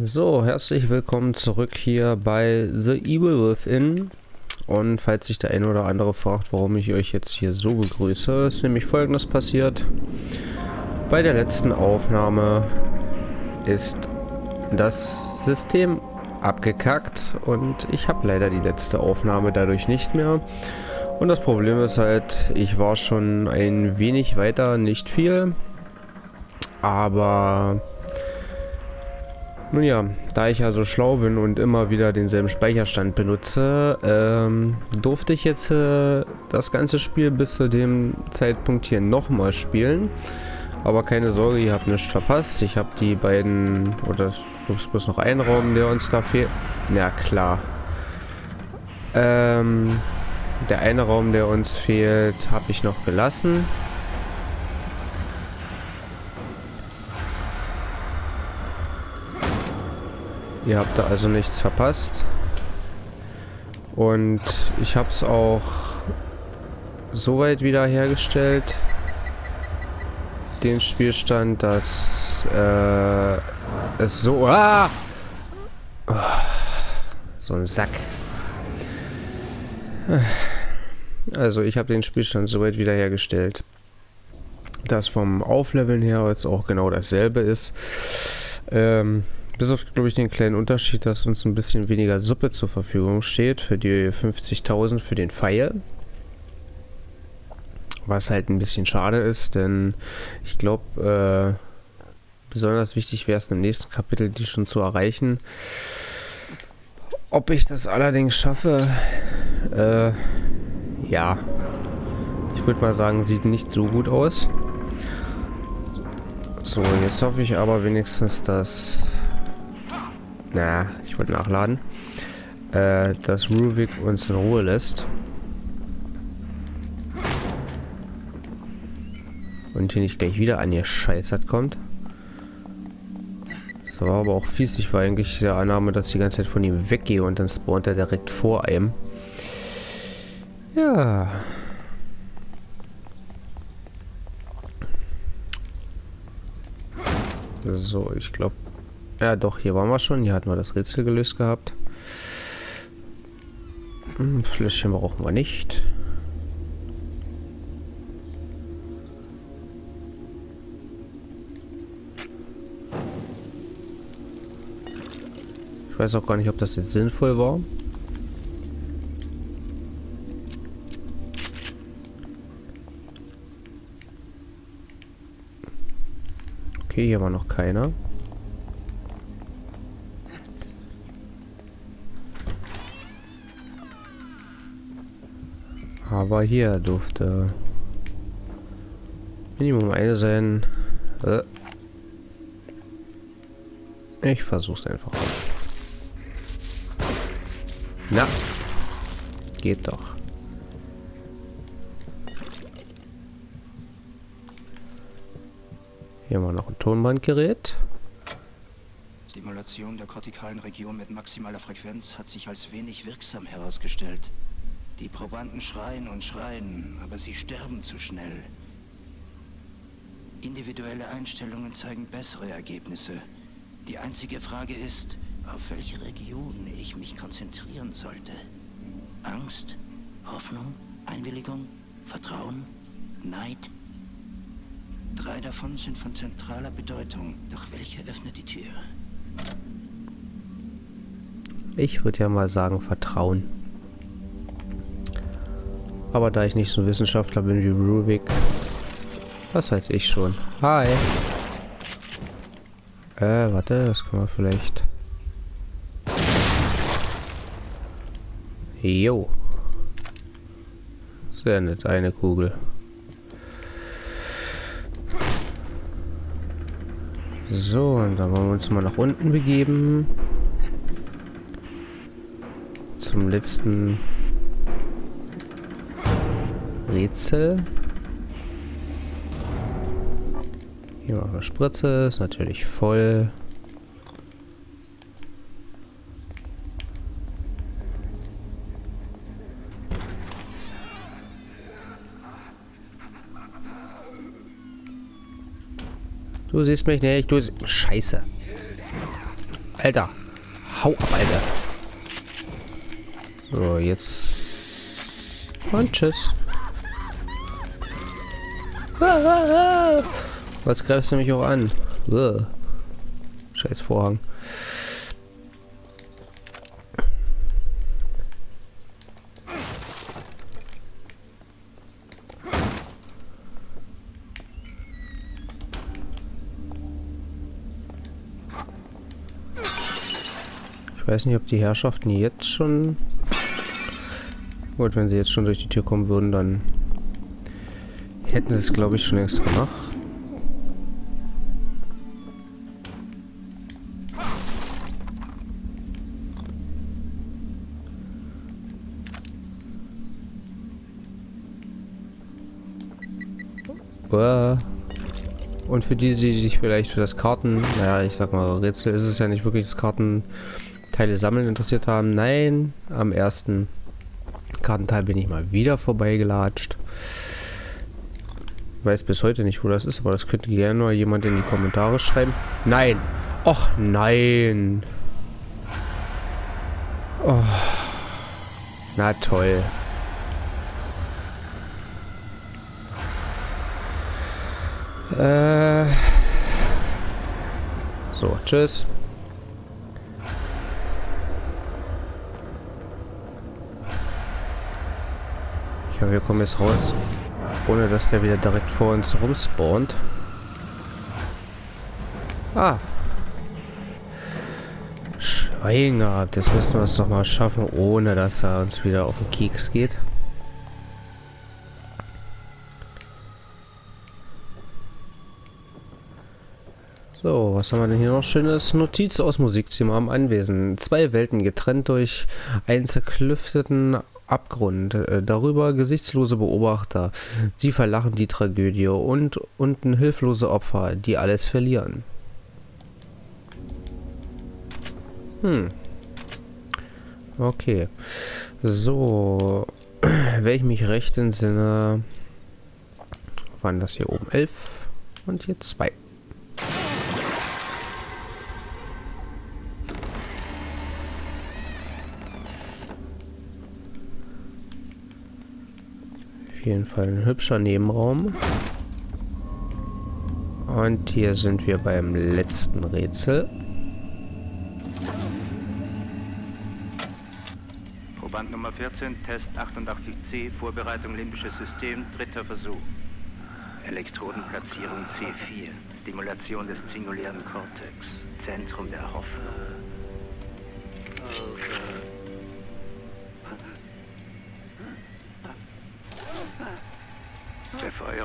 So, herzlich willkommen zurück hier bei The Evil Within. Und falls sich der eine oder andere fragt, warum ich euch jetzt hier so begrüße, ist nämlich folgendes passiert. Bei der letzten Aufnahme ist das System abgekackt und ich habe leider die letzte Aufnahme dadurch nicht mehr. Und das Problem ist halt, ich war schon ein wenig weiter, nicht viel, aber nun ja, da ich ja so schlau bin und immer wieder denselben Speicherstand benutze, ähm, durfte ich jetzt äh, das ganze Spiel bis zu dem Zeitpunkt hier nochmal spielen. Aber keine Sorge, ihr habt nichts verpasst. Ich habe die beiden, oder es gibt bloß noch einen Raum, der uns da fehlt. Ja, klar. Ähm, der eine Raum, der uns fehlt, habe ich noch gelassen. Ihr habt da also nichts verpasst. Und ich habe es auch soweit wiederhergestellt, den Spielstand, dass äh, es so... Ah! Oh, so ein Sack. Also ich habe den Spielstand soweit wiederhergestellt, dass vom Aufleveln her jetzt auch genau dasselbe ist. Ähm, bis auf, glaube ich, den kleinen Unterschied, dass uns ein bisschen weniger Suppe zur Verfügung steht für die 50.000 für den Pfeil. Was halt ein bisschen schade ist, denn ich glaube, äh, besonders wichtig wäre es im nächsten Kapitel, die schon zu erreichen. Ob ich das allerdings schaffe, äh, ja. Ich würde mal sagen, sieht nicht so gut aus. So, jetzt hoffe ich aber wenigstens, dass na, ich wollte nachladen. Äh, dass Ruvik uns in Ruhe lässt. Und hier nicht gleich wieder an ihr Scheißert kommt. Das war aber auch fies. Ich war eigentlich der Annahme, dass ich die ganze Zeit von ihm weggehe und dann spawnt er direkt vor einem. Ja. So, ich glaube, ja, doch, hier waren wir schon. Hier hatten wir das Rätsel gelöst gehabt. Hm, Fläschchen brauchen wir nicht. Ich weiß auch gar nicht, ob das jetzt sinnvoll war. Okay, hier war noch keiner. Aber hier durfte Minimum eine sein. Äh. Ich versuch's einfach. Na. Geht doch. Hier haben wir noch ein Tonbandgerät. Stimulation der kortikalen Region mit maximaler Frequenz hat sich als wenig wirksam herausgestellt. Die Probanden schreien und schreien, aber sie sterben zu schnell. Individuelle Einstellungen zeigen bessere Ergebnisse. Die einzige Frage ist, auf welche Region ich mich konzentrieren sollte. Angst, Hoffnung, Einwilligung, Vertrauen, Neid. Drei davon sind von zentraler Bedeutung, doch welche öffnet die Tür? Ich würde ja mal sagen Vertrauen. Aber da ich nicht so ein Wissenschaftler bin wie Rubik, was weiß ich schon. Hi. Äh, warte, das kann man vielleicht... Jo. Sehr nett, eine Kugel. So, und dann wollen wir uns mal nach unten begeben. Zum letzten Rätsel. Hier noch eine Spritze, ist natürlich voll. Du siehst mich nicht, du... Scheiße. Alter. Hau ab, Alter. So, jetzt. Und tschüss. Was greifst du mich auch an? Scheiß Vorhang. Ich weiß nicht, ob die Herrschaften jetzt schon... Gut, wenn sie jetzt schon durch die Tür kommen würden, dann hätten sie es, glaube ich, schon längst gemacht. Und für die, die sich vielleicht für das Karten, naja, ich sag mal, Rätsel ist es ja nicht wirklich das Karten Teile sammeln interessiert haben. Nein, am ersten Kartenteil bin ich mal wieder vorbeigelatscht. Weiß bis heute nicht, wo das ist, aber das könnte gerne mal jemand in die Kommentare schreiben. Nein! Och, nein! Oh. Na toll. Äh. So, tschüss. wir kommen jetzt raus, ohne dass der wieder direkt vor uns rumspawnt. Ah. Schwein gehabt. Jetzt müssen wir es doch mal schaffen, ohne dass er uns wieder auf den Keks geht. So, was haben wir denn hier noch schönes? Notiz aus Musikzimmer am Anwesen. Zwei Welten getrennt durch einen zerklüfteten Abgrund, äh, darüber gesichtslose Beobachter. Sie verlachen die Tragödie und unten hilflose Opfer, die alles verlieren. Hm. Okay. So. Wenn ich mich recht entsinne, waren das hier oben elf und hier zwei. Jeden Fall ein hübscher Nebenraum. Und hier sind wir beim letzten Rätsel. Proband Nummer 14, Test 88C, Vorbereitung limbisches System, dritter Versuch. Elektrodenplatzierung C4, Stimulation des singulären Kortex, Zentrum der Hoffnung.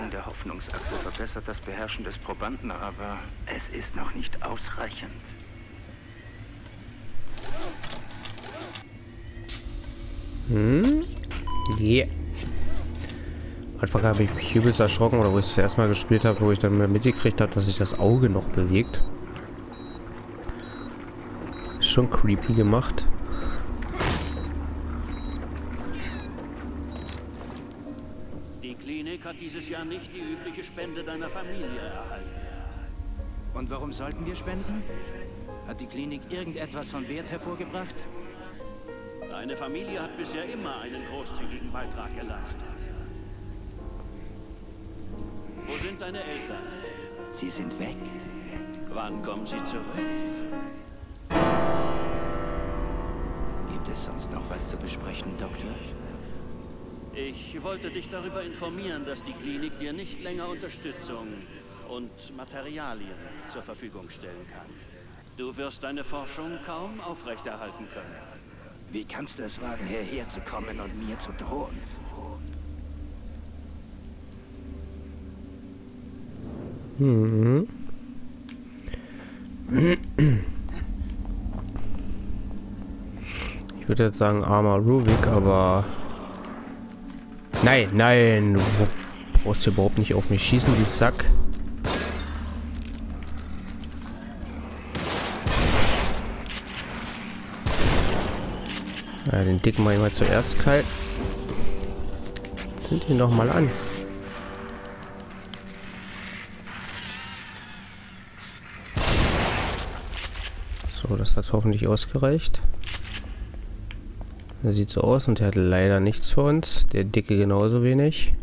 Befeuerung der Hoffnungsachse verbessert das Beherrschen des Probanden, aber es ist noch nicht ausreichend. Hm? Yeah. Einfach habe ich mich übelst erschrocken, oder wo ich es erstmal gespielt habe, wo ich dann mitgekriegt habe, dass sich das Auge noch bewegt. Schon creepy gemacht. Jahr nicht die übliche Spende deiner Familie erhalten. Und warum sollten wir spenden? Hat die Klinik irgendetwas von Wert hervorgebracht? Deine Familie hat bisher immer einen großzügigen Beitrag geleistet. Wo sind deine Eltern? Sie sind weg. Wann kommen sie zurück? Gibt es sonst noch was zu besprechen, Doktor? Ich wollte dich darüber informieren, dass die Klinik dir nicht länger Unterstützung und Materialien zur Verfügung stellen kann. Du wirst deine Forschung kaum aufrechterhalten können. Wie kannst du es wagen, hierher zu kommen und mir zu drohen? Mhm. Ich würde jetzt sagen armer Rubik, aber Nein, nein. Du brauchst überhaupt nicht auf mich schießen, du Sack. Ja, den dicken mal immer zuerst kalt. Sind ihn noch mal an. So, das hat hoffentlich ausgereicht. Der sieht so aus und der hat leider nichts für uns. Der Dicke genauso wenig.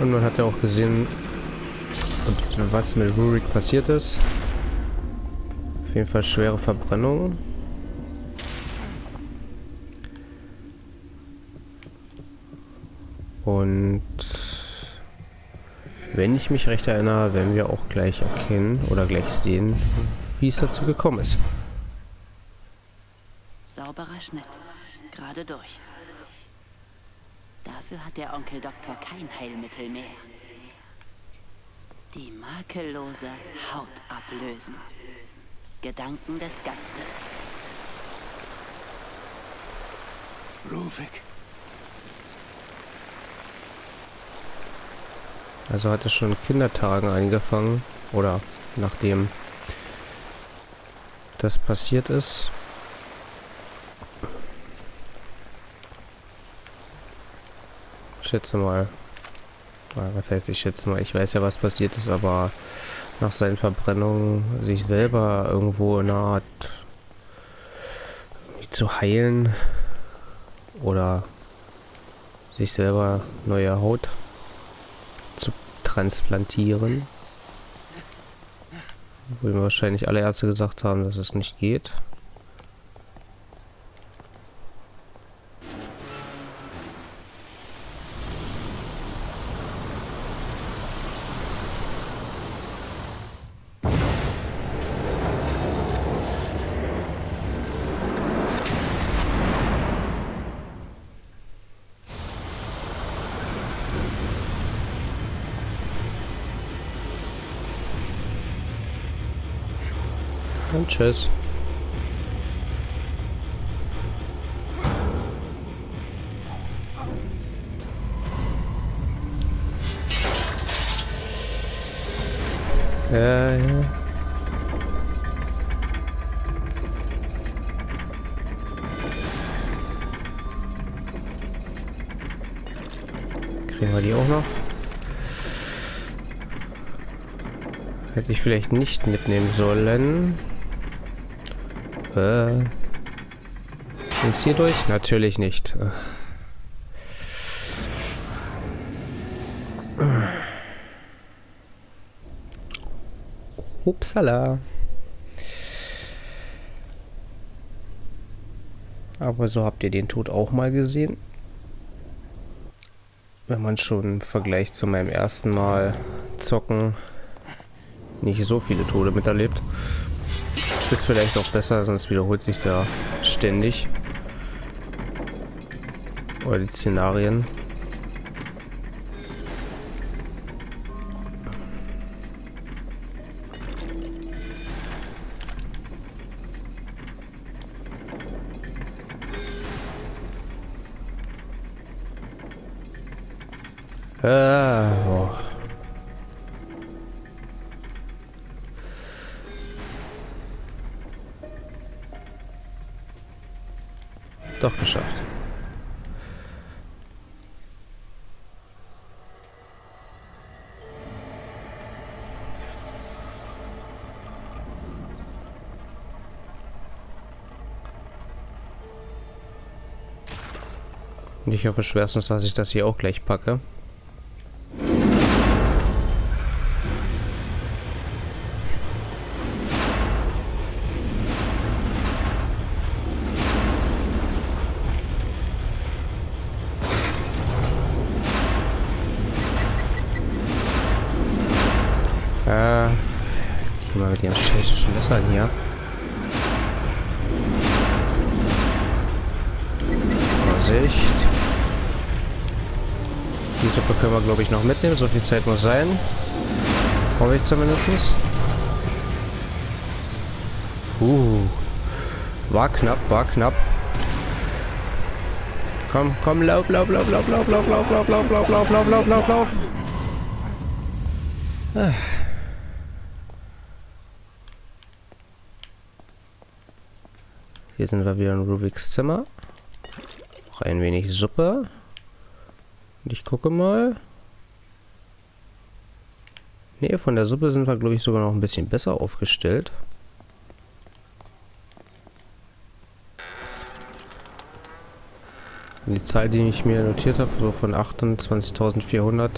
Und man hat ja auch gesehen, was mit Rurik passiert ist. Auf jeden Fall schwere Verbrennung. Und wenn ich mich recht erinnere, werden wir auch gleich erkennen oder gleich sehen, wie es dazu gekommen ist. Sauberer Schnitt. Gerade durch. Dafür hat der Onkel Doktor kein Heilmittel mehr. Die makellose Haut ablösen. Gedanken des Gastes. Ruvik. Also hat es schon Kindertagen angefangen. Oder nachdem das passiert ist. Ich schätze mal. Was heißt ich schätze mal? Ich weiß ja, was passiert ist, aber nach seinen Verbrennungen sich selber irgendwo in einer Art zu heilen oder sich selber neue Haut transplantieren. Wo mir wahrscheinlich alle Ärzte gesagt haben, dass es nicht geht. Und tschüss. Ja, ja. Kriegen wir die auch noch? Hätte ich vielleicht nicht mitnehmen sollen. Äh. Ging's hier durch? Natürlich nicht. Upsala. Aber so habt ihr den Tod auch mal gesehen. Wenn man schon im Vergleich zu meinem ersten Mal zocken nicht so viele Tode miterlebt. Ist vielleicht auch besser, sonst wiederholt sich ja ständig. Oder die Szenarien. Ah, Doch geschafft. Ich hoffe schwerstens, dass ich das hier auch gleich packe. Mit ihren tschechischen Messern hier. Vorsicht. Die Suppe können wir, glaube ich, noch mitnehmen. So viel Zeit muss sein. Hoffe ich zumindest. Uh. War knapp, war knapp. Komm, komm, lauf, lauf, lauf, lauf, lauf, lauf, lauf, lauf, lauf, lauf, lauf, lauf, lauf, lauf, lauf. Hier sind wir wieder in Rubiks Zimmer. Noch ein wenig Suppe. Und ich gucke mal. Ne, von der Suppe sind wir, glaube ich, sogar noch ein bisschen besser aufgestellt. Die Zahl, die ich mir notiert habe, so von 28.400,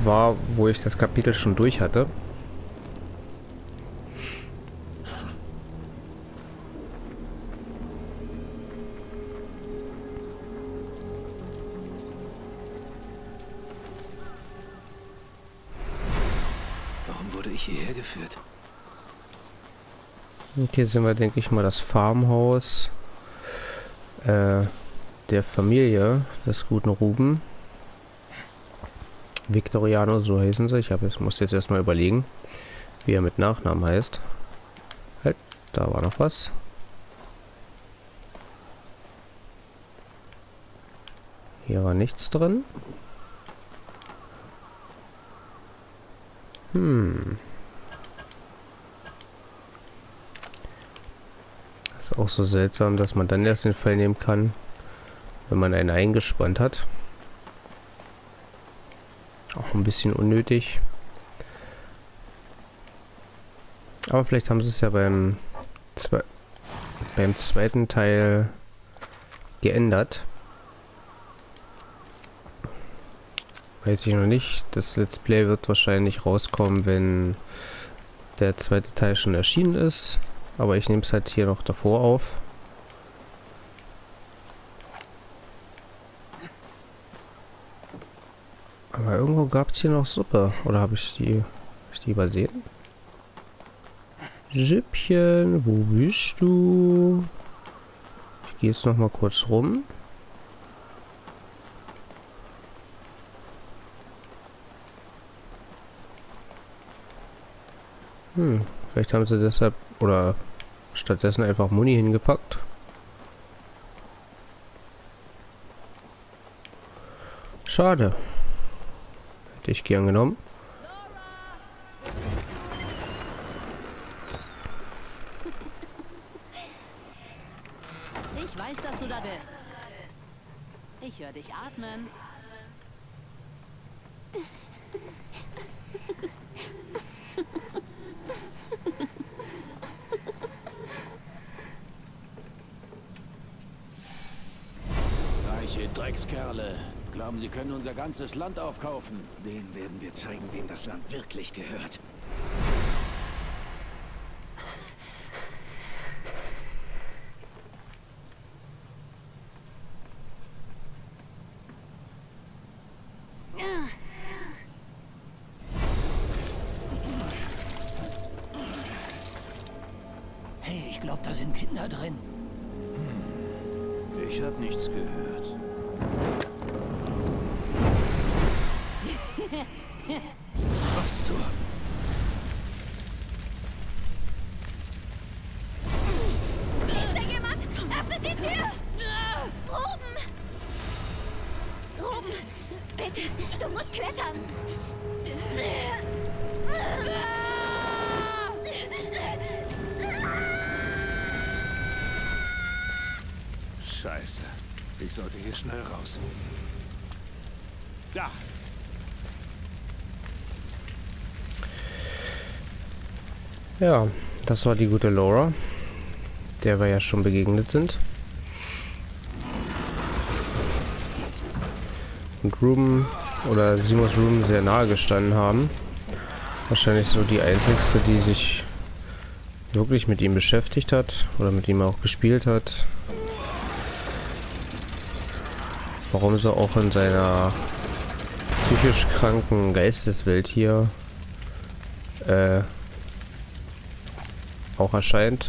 war, wo ich das Kapitel schon durch hatte. Warum wurde ich hierher geführt? Und hier sehen wir, denke ich mal, das Farmhaus äh, der Familie des guten Ruben. Victoriano, so heißen sie. Ich jetzt muss jetzt erstmal überlegen, wie er mit Nachnamen heißt. Halt, da war noch was. Hier war nichts drin. Hm. Auch so seltsam, dass man dann erst den Fall nehmen kann, wenn man einen eingespannt hat. Auch ein bisschen unnötig. Aber vielleicht haben sie es ja beim, zwe beim zweiten Teil geändert. Weiß ich noch nicht. Das Let's Play wird wahrscheinlich rauskommen, wenn der zweite Teil schon erschienen ist. Aber ich nehme es halt hier noch davor auf. Aber irgendwo gab es hier noch Suppe. Oder habe ich die, hab ich die übersehen? Süppchen, wo bist du? Ich gehe jetzt noch mal kurz rum. Hm, vielleicht haben sie deshalb oder stattdessen einfach Muni hingepackt. Schade. Hätte ich gern genommen. Ich weiß, dass du da bist. Ich höre dich atmen. Dreckskerle. Glauben, sie können unser ganzes Land aufkaufen. Den werden wir zeigen, wem das Land wirklich gehört. Hey, ich glaube, da sind Kinder drin. Ich habe nichts gehört. Was zur... sollte hier schnell raus. Da. Ja, das war die gute Laura, der wir ja schon begegnet sind. Und Ruben oder sie muss Ruben sehr nahe gestanden haben. Wahrscheinlich so die einzigste, die sich wirklich mit ihm beschäftigt hat oder mit ihm auch gespielt hat. Warum sie auch in seiner psychisch kranken Geisteswelt hier äh, auch erscheint,